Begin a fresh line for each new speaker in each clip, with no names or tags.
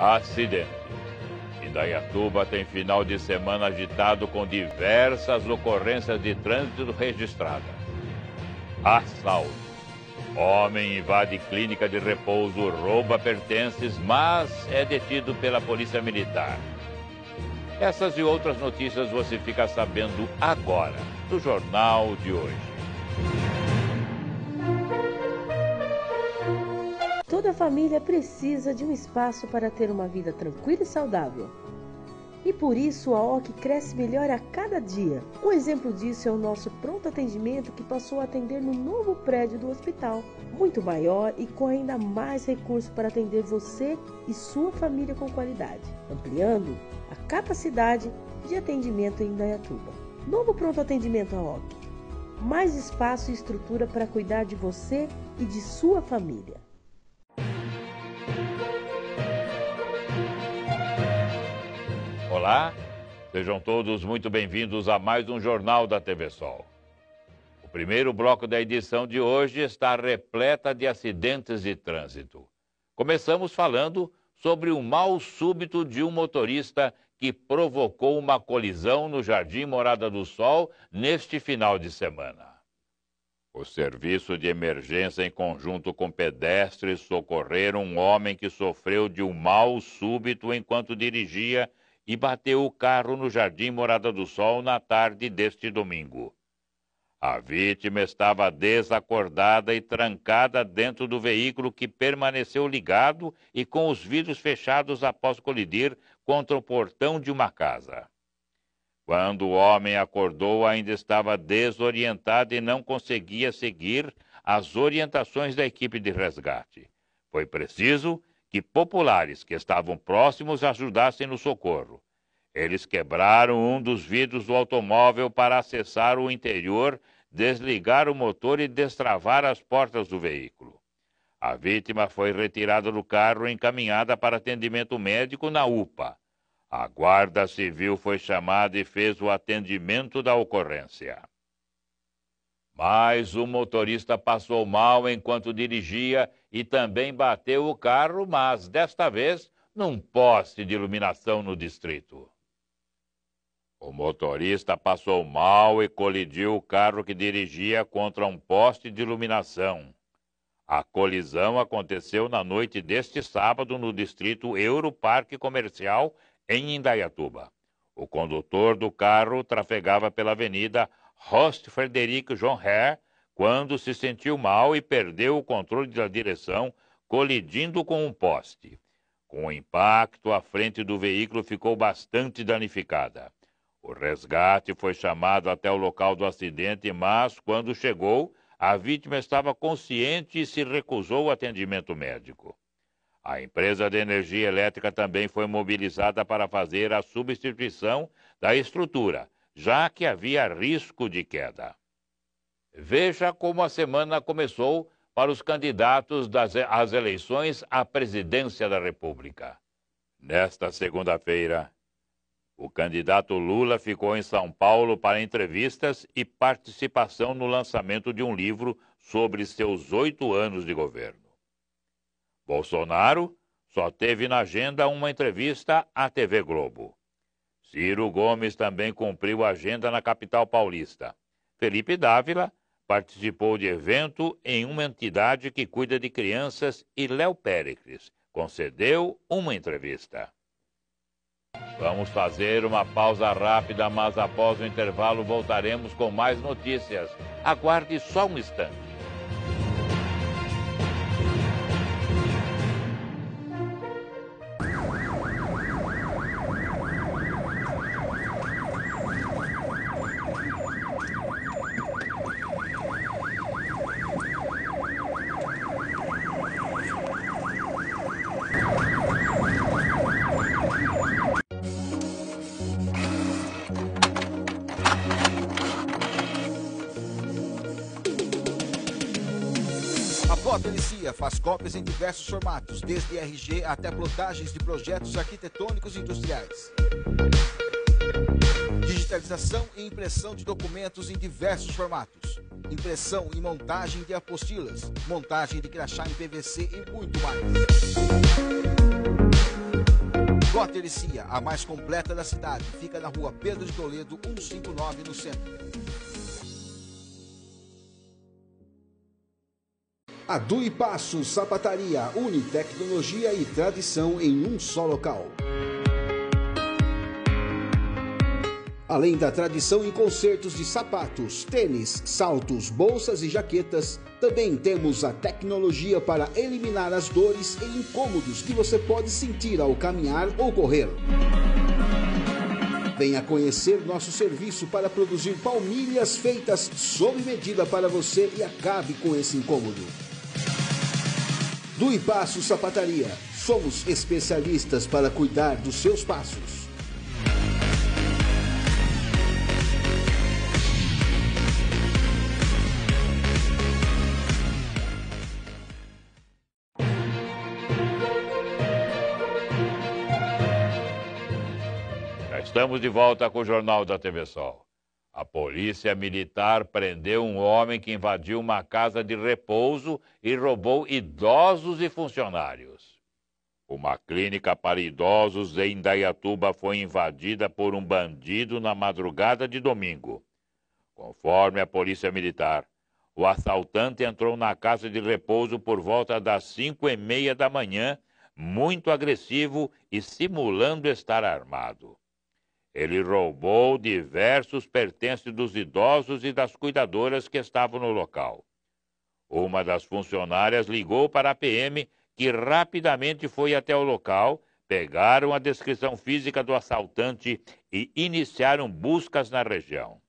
Acidente. Indaiatuba tem final de semana agitado com diversas ocorrências de trânsito registradas. Assalto. Homem invade clínica de repouso, rouba pertences, mas é detido pela Polícia Militar. Essas e outras notícias você fica sabendo agora, no Jornal de hoje.
Família precisa de um espaço para ter uma vida tranquila e saudável. E por isso a OC cresce melhor a cada dia. Um exemplo disso é o nosso pronto atendimento que passou a atender no novo prédio do hospital, muito maior e com ainda mais recursos para atender você e sua família com qualidade, ampliando a capacidade de atendimento em Indaiatuba. Novo pronto atendimento a OC. Mais espaço e estrutura para cuidar de você e de sua família.
Olá, sejam todos muito bem-vindos a mais um Jornal da TV Sol. O primeiro bloco da edição de hoje está repleta de acidentes de trânsito. Começamos falando sobre o mal súbito de um motorista que provocou uma colisão no Jardim Morada do Sol neste final de semana. O serviço de emergência, em conjunto com pedestres, socorreram um homem que sofreu de um mal súbito enquanto dirigia e bateu o carro no Jardim Morada do Sol na tarde deste domingo. A vítima estava desacordada e trancada dentro do veículo que permaneceu ligado e com os vidros fechados após colidir contra o portão de uma casa. Quando o homem acordou, ainda estava desorientado e não conseguia seguir as orientações da equipe de resgate. Foi preciso que populares que estavam próximos ajudassem no socorro. Eles quebraram um dos vidros do automóvel para acessar o interior, desligar o motor e destravar as portas do veículo. A vítima foi retirada do carro e encaminhada para atendimento médico na UPA. A Guarda Civil foi chamada e fez o atendimento da ocorrência. Mas o motorista passou mal enquanto dirigia e também bateu o carro, mas desta vez num poste de iluminação no distrito. O motorista passou mal e colidiu o carro que dirigia contra um poste de iluminação. A colisão aconteceu na noite deste sábado no distrito Europarque Comercial, em Indaiatuba. O condutor do carro trafegava pela avenida Rost Frederico John Hare quando se sentiu mal e perdeu o controle da direção, colidindo com um poste. Com o impacto, a frente do veículo ficou bastante danificada. O resgate foi chamado até o local do acidente, mas, quando chegou, a vítima estava consciente e se recusou o atendimento médico. A empresa de energia elétrica também foi mobilizada para fazer a substituição da estrutura já que havia risco de queda. Veja como a semana começou para os candidatos das, às eleições à presidência da República. Nesta segunda-feira, o candidato Lula ficou em São Paulo para entrevistas e participação no lançamento de um livro sobre seus oito anos de governo. Bolsonaro só teve na agenda uma entrevista à TV Globo. Ciro Gomes também cumpriu agenda na capital paulista. Felipe Dávila participou de evento em uma entidade que cuida de crianças e Léo Péricles concedeu uma entrevista. Vamos fazer uma pausa rápida, mas após o intervalo voltaremos com mais notícias. Aguarde só um instante.
Faz cópias em diversos formatos, desde RG até plotagens de projetos arquitetônicos e industriais. Digitalização e impressão de documentos em diversos formatos. Impressão e montagem de apostilas, montagem de crachá em PVC e muito mais. Gotericia, a mais completa da cidade. Fica na rua Pedro de Toledo, 159, no centro.
A Dui Passo Sapataria une tecnologia e tradição em um só local. Além da tradição em concertos de sapatos, tênis, saltos, bolsas e jaquetas, também temos a tecnologia para eliminar as dores e incômodos que você pode sentir ao caminhar ou correr. Venha conhecer nosso serviço para produzir palmilhas feitas sob medida para você e acabe com esse incômodo. Do Passo Sapataria. Somos especialistas para cuidar dos seus passos.
Estamos de volta com o Jornal da TV Sol. A polícia militar prendeu um homem que invadiu uma casa de repouso e roubou idosos e funcionários. Uma clínica para idosos em Dayatuba foi invadida por um bandido na madrugada de domingo. Conforme a polícia militar, o assaltante entrou na casa de repouso por volta das cinco e meia da manhã, muito agressivo e simulando estar armado. Ele roubou diversos pertences dos idosos e das cuidadoras que estavam no local. Uma das funcionárias ligou para a PM, que rapidamente foi até o local, pegaram a descrição física do assaltante e iniciaram buscas na região.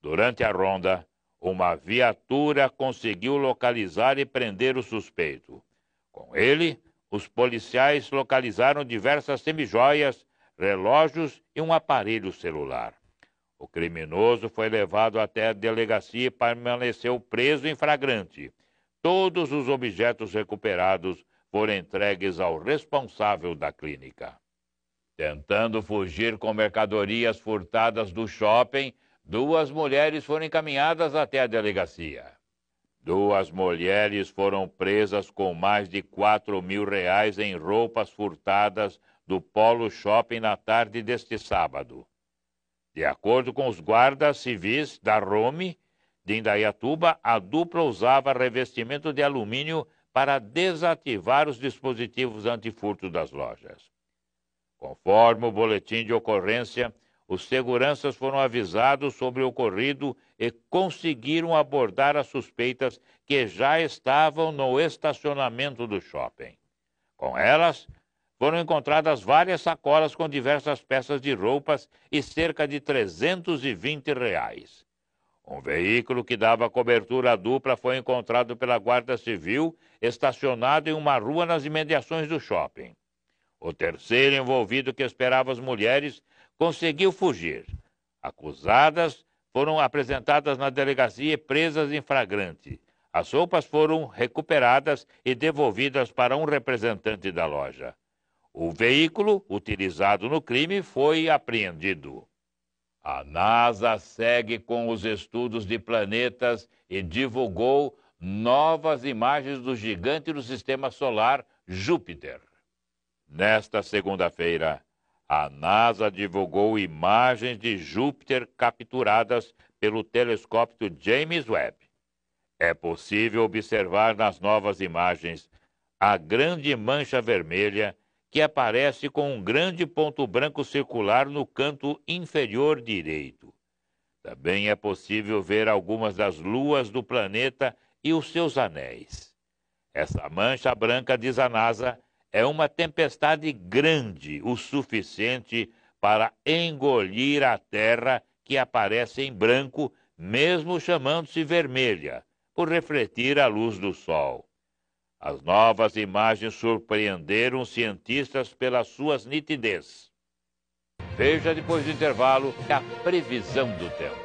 Durante a ronda, uma viatura conseguiu localizar e prender o suspeito. Com ele, os policiais localizaram diversas semijoias relógios e um aparelho celular. O criminoso foi levado até a delegacia e permaneceu preso em flagrante. Todos os objetos recuperados foram entregues ao responsável da clínica. Tentando fugir com mercadorias furtadas do shopping, duas mulheres foram encaminhadas até a delegacia. Duas mulheres foram presas com mais de 4 mil reais em roupas furtadas do Polo Shopping na tarde deste sábado. De acordo com os guardas civis da Rome de Indaiatuba, a dupla usava revestimento de alumínio para desativar os dispositivos antifurto das lojas. Conforme o boletim de ocorrência, os seguranças foram avisados sobre o ocorrido e conseguiram abordar as suspeitas que já estavam no estacionamento do shopping. Com elas, foram encontradas várias sacolas com diversas peças de roupas e cerca de 320 reais. Um veículo que dava cobertura dupla foi encontrado pela Guarda Civil, estacionado em uma rua nas imediações do shopping. O terceiro envolvido, que esperava as mulheres, conseguiu fugir. Acusadas foram apresentadas na delegacia e presas em flagrante. As roupas foram recuperadas e devolvidas para um representante da loja. O veículo utilizado no crime foi apreendido. A NASA segue com os estudos de planetas e divulgou novas imagens do gigante do sistema solar, Júpiter. Nesta segunda-feira, a NASA divulgou imagens de Júpiter capturadas pelo telescópio James Webb. É possível observar nas novas imagens a grande mancha vermelha que aparece com um grande ponto branco circular no canto inferior direito. Também é possível ver algumas das luas do planeta e os seus anéis. Essa mancha branca, diz a NASA, é uma tempestade grande o suficiente para engolir a Terra que aparece em branco, mesmo chamando-se vermelha, por refletir a luz do Sol. As novas imagens surpreenderam cientistas pelas suas nitidez. Veja depois do intervalo a previsão do tempo.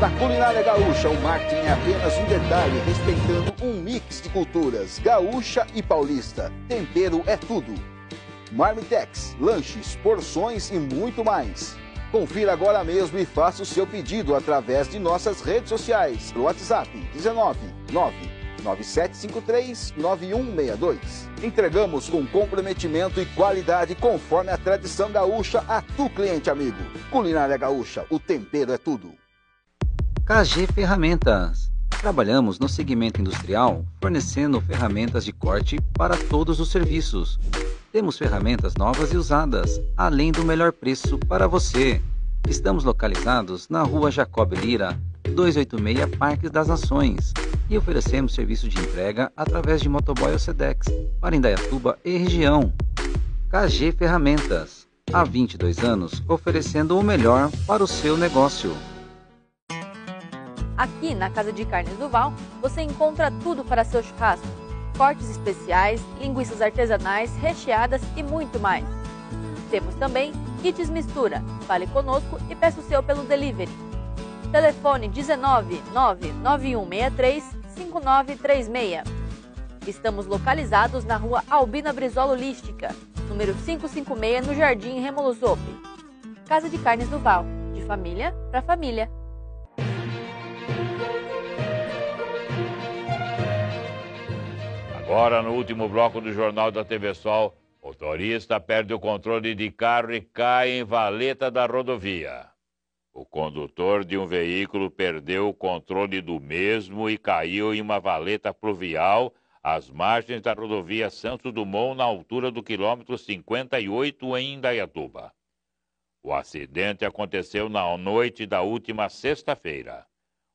Na culinária gaúcha, o marketing é apenas um detalhe, respeitando um mix de culturas gaúcha e paulista. Tempero é tudo. Marmitex, lanches, porções e muito mais. Confira agora mesmo e faça o seu pedido através de nossas redes sociais. No WhatsApp 19 9 9753-9162. Entregamos com comprometimento e qualidade conforme a tradição gaúcha a tu cliente amigo. Culinária Gaúcha, o tempero é tudo.
KG Ferramentas. Trabalhamos no segmento industrial, fornecendo ferramentas de corte para todos os serviços. Temos ferramentas novas e usadas, além do melhor preço para você. Estamos localizados na rua Jacob Lira, 286 Parques das Nações e oferecemos serviço de entrega através de motoboy ou Sedex para Indaiatuba e região. KG Ferramentas, há 22 anos oferecendo o melhor para o seu negócio.
Aqui na Casa de Carnes do Val, você encontra tudo para seu churrasco: cortes especiais, linguiças artesanais, recheadas e muito mais. Temos também kits mistura. Fale conosco e peça o seu pelo delivery. Telefone 19 99163 5936. Estamos localizados na rua Albina Brizola Holística, número 556, no Jardim Remolosope. Casa de Carnes do Val, de família para família.
Agora, no último bloco do Jornal da TV Sol, motorista perde o controle de carro e cai em valeta da rodovia. O condutor de um veículo perdeu o controle do mesmo e caiu em uma valeta pluvial às margens da rodovia Santos Dumont, na altura do quilômetro 58, em Indaiatuba. O acidente aconteceu na noite da última sexta-feira.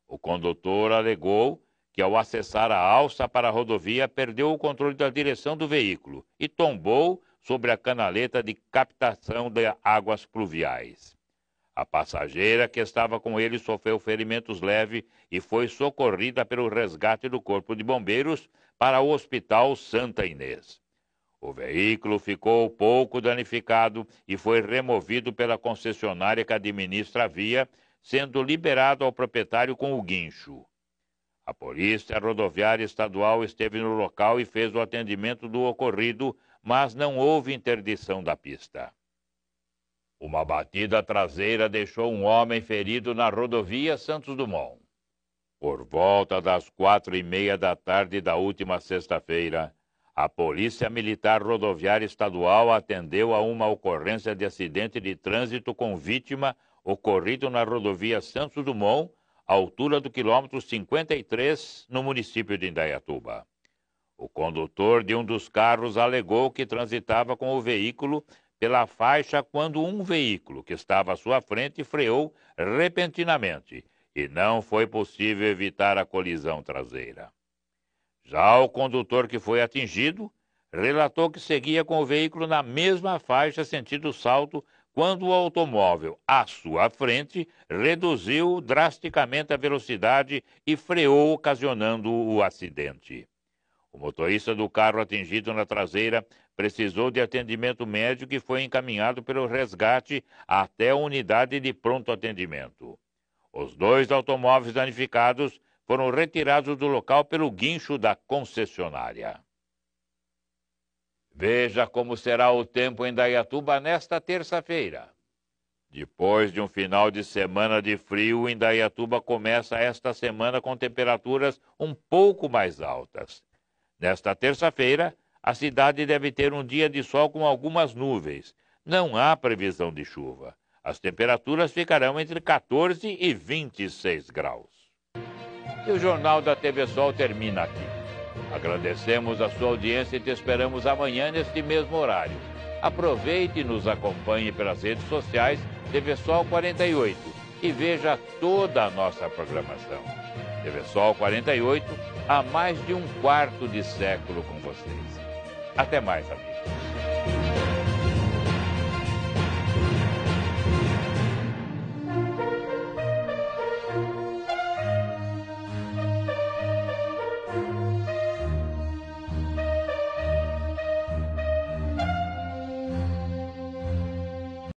O condutor alegou que, ao acessar a alça para a rodovia, perdeu o controle da direção do veículo e tombou sobre a canaleta de captação de águas pluviais. A passageira que estava com ele sofreu ferimentos leves e foi socorrida pelo resgate do Corpo de Bombeiros para o Hospital Santa Inês. O veículo ficou pouco danificado e foi removido pela concessionária que administra a via, sendo liberado ao proprietário com o guincho. A Polícia Rodoviária Estadual esteve no local e fez o atendimento do ocorrido, mas não houve interdição da pista. Uma batida traseira deixou um homem ferido na rodovia Santos Dumont. Por volta das quatro e meia da tarde da última sexta-feira, a Polícia Militar Rodoviária Estadual atendeu a uma ocorrência de acidente de trânsito com vítima ocorrido na rodovia Santos Dumont, altura do quilômetro 53, no município de Indaiatuba. O condutor de um dos carros alegou que transitava com o veículo pela faixa quando um veículo que estava à sua frente freou repentinamente e não foi possível evitar a colisão traseira. Já o condutor que foi atingido relatou que seguia com o veículo na mesma faixa sentido salto quando o automóvel à sua frente reduziu drasticamente a velocidade e freou, ocasionando o acidente. O motorista do carro atingido na traseira precisou de atendimento médico e foi encaminhado pelo resgate até a unidade de pronto atendimento. Os dois automóveis danificados foram retirados do local pelo guincho da concessionária. Veja como será o tempo em Dayatuba nesta terça-feira. Depois de um final de semana de frio, Indaiatuba começa esta semana com temperaturas um pouco mais altas. Nesta terça-feira, a cidade deve ter um dia de sol com algumas nuvens. Não há previsão de chuva. As temperaturas ficarão entre 14 e 26 graus. E o Jornal da TV Sol termina aqui. Agradecemos a sua audiência e te esperamos amanhã neste mesmo horário. Aproveite e nos acompanhe pelas redes sociais TV Sol 48 e veja toda a nossa programação. TV Sol 48 há mais de um quarto de século com vocês. Até mais, amigos.